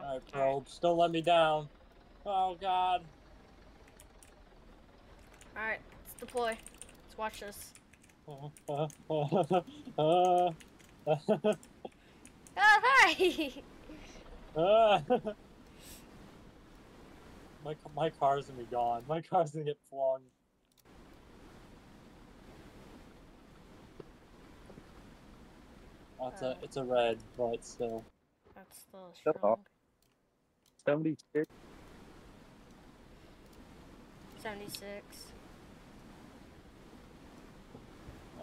go. Alright, Alright. probes. Don't let me down. Oh god. Alright, let's deploy. Let's watch this. Ah, hi! my my car's gonna be gone. My car's gonna get flung. Oh, it's Uh. a it's a red, but still. That's still Shut strong. Up. 76. 76.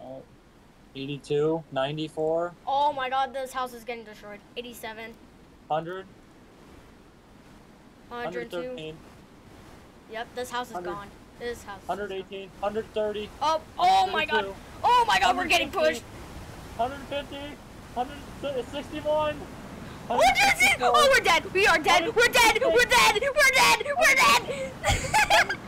Uh, 82, 94, Oh my god, this house is getting destroyed. 87. 100, 102. 113, Yep, this house is 100. gone. This house. is 118, 130. Oh, oh my god. Oh my god, we're getting pushed. 150, 161. What is it? Oh, we're dead. We are dead. We're dead. We're dead. We're dead. We're dead.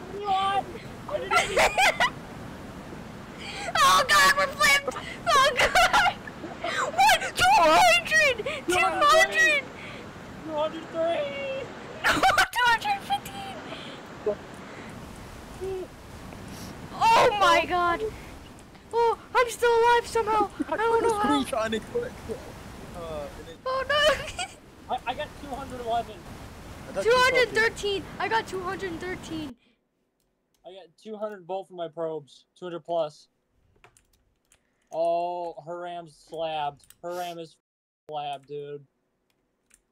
oh god, we're flipped. Oh god. What? 200. 200. 203. No, 215. Oh my god. Oh, I'm still alive somehow. I don't know how. Screenshot and it click. Uh, Oh no. I, I got 211. I thought you were talking. 213. I got 213. I got 200 volt for my probes. 200 plus. Oh, Hiram's slabbed. Hiram is slabbed, dude.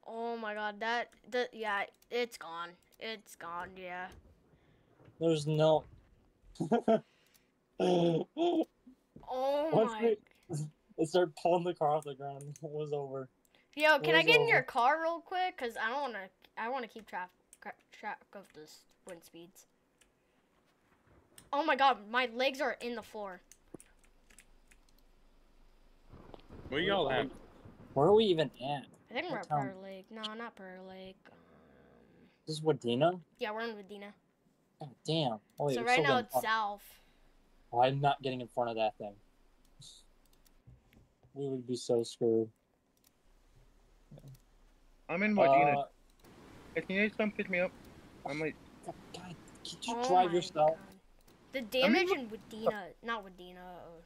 Oh my god, that that yeah, it's gone. It's gone, yeah. There's no. Oh Once my. We- They started pulling the car off the ground. It was over. Yo, can I was get in your car real quick? Cause I don't wanna. I wanna keep track track of this wind speeds. Oh my god, my legs are in the floor. Where y'all at? Where are we even at? I think we're at town? Prayer Lake. No, not Prayer Lake. Um, This is Wadena? yeah, we're in Medina. God damn. Oh, wait, so right now it's front- south. Oh, I'm not getting in front of that thing. We would be so screwed. I'm in Modena. Uh, Hey, Can you guys come pick me up? I'm like, God, can you Oh drive my yourself? God. The damage in Medina, not Medina. uh,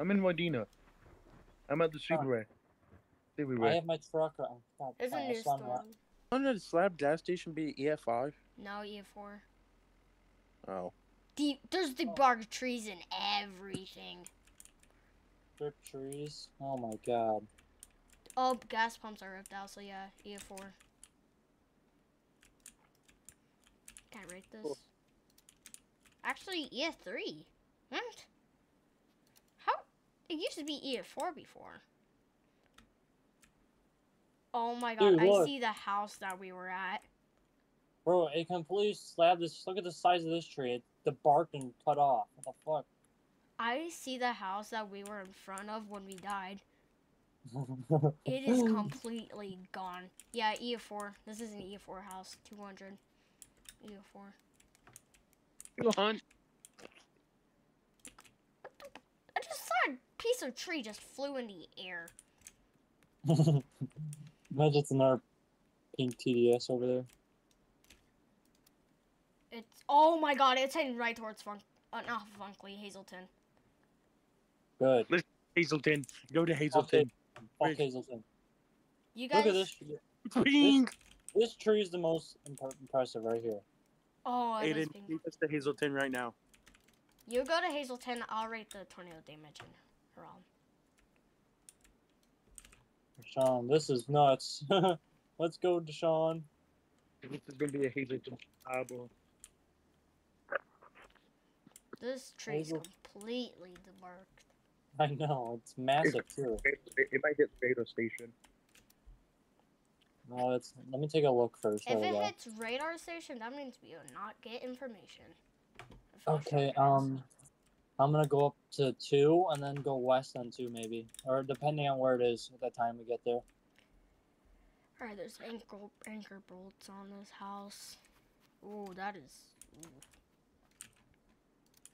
I'm in Modena. I'm at the superway. Subaru. I have my truck. Oh, God, There's a oh, new so I'm storm. not- Wouldn't the slab gas station be EF5? No, E4. Oh. The, there's the bark trees and everything. Trees. Oh my god. Oh, gas pumps are ripped out, so yeah, E4. Can I rate this? Actually, EF3. What? How? It used to be EF4 before. Oh my god, Dude, I see the house that we were at. Bro, it completely slabbed this. Look at the size of this tree. It, the bark and cut off. What the I see the house that we were in front of when we died. It is completely gone. Yeah, EF4. This is an EF4 house. 200. EF4. Hunt. I just saw a piece of tree just flew in the air. Imagine it's another pink TDS over there. It's oh my god, it's heading right towards Funk, uh, not Funkley, Hazelton. Good. Hazelton. Go to Hazelton. Fuck Wait. Hazelton. You guys. Look at this. Ping. This tree is the most imp- impressive right here. Oh, it is Aiden, pink. take us to Hazelton right now. You go to Hazelton. I'll rate the tornado damage in Hiram. Deshaun, this is nuts. Let's go, Deshaun. This is gonna be a Hazelton album. This tree's Hazel- completely debarked. I know, it's massive too. It, it, it might hit Beta Station. No, it's. Let me take a look first. If it go. hits radar station, that means we will not get information. Okay, um, I'm gonna go up to two and then go west on two maybe, or depending on where it is at the time we get there. Alright, there's anchor anchor bolts on this house. Oh, that is. ooh.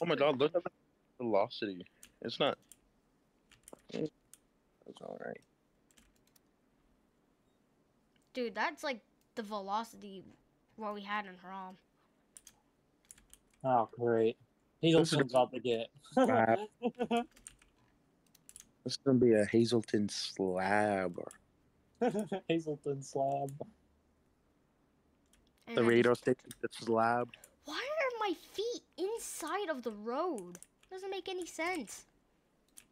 Oh my god, look at the velocity. It's not. It's alright. Dude, that's like the velocity what we had in Hiram. Oh, great. Hazelton's about to get. Slab. This is gonna be a Hazelton slab. Hazelton slab. And The then- radio station, the slab. Why are my feet inside of the road? Doesn't make any sense.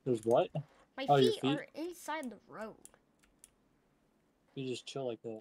There's what? My Oh, feet, feet? are inside the road. You just chill like that.